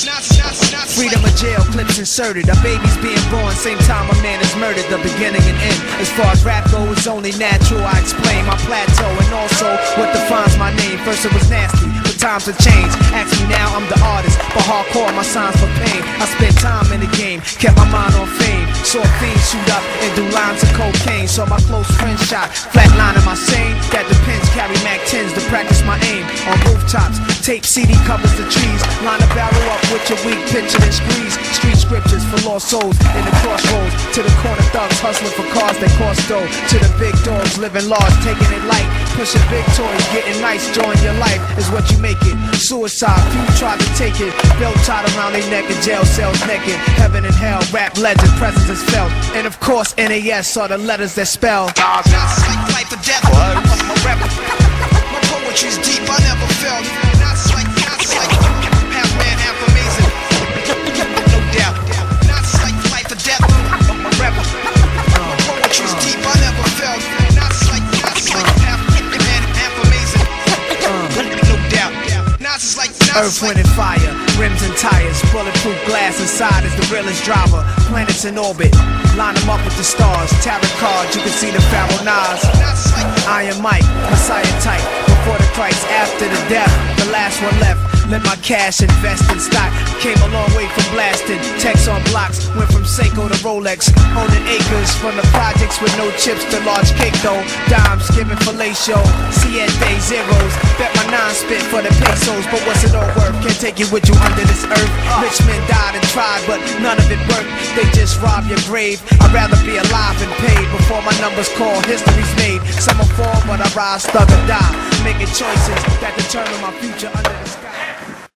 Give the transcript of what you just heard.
Freedom of jail, clips inserted. A baby's being born, same time a man is murdered. The beginning and end. As far as rap goes, it's only natural. I explain my plateau and also what defines my name. First it was nasty, but times have changed. Ask me now, I'm the artist. For hardcore, my signs for pain. I spent time in the game, kept my mind on fame. Saw fiends shoot up and do lines of cocaine. Saw my close friend shot, Flatline flatlining my sane. That depends, carry Mac 10s to practice my aim. On rooftops, tape CD covers the trees. Line a barrel up with your weak picture and squeeze. Street scriptures for lost souls in the crossroads. To the corner thugs hustling for cars that cost dough. To the big dogs living large, taking it light. Pushing big toys, getting nice, join your life is what you make it. Suicide, few try to take it. Belt tied around their neck in jail cells naked. Heaven and hell, rap legend, presence is felt. And of course, NAS are the letters that spell. Not like life or death. My rap, my poetry's. Like, Earth, wind, and fire, rims and tires, bulletproof glass inside is the realest driver. Planets in orbit, line them up with the stars. Tarot cards, you can see the Pharaoh Nas. Iron Mike, Messiah type. Before the Christ, after the death, the last one left. Let my cash invest in stock. Came a long way from blasting. Tecs on blocks, went from Seiko to Rolex. Owning acres from the projects with no chips to large cake though. Dimes giving fellatio. Siete zeros. Bet my nine spit for the pesos. But what's it all worth? Can't take it with you under this earth. Rich men died and tried, but none of it worked. They just rob your grave. I'd rather be alive and paid before my numbers call. History's made. Some will fall, but I rise, thug or die. Making choices that determine my future under the sky.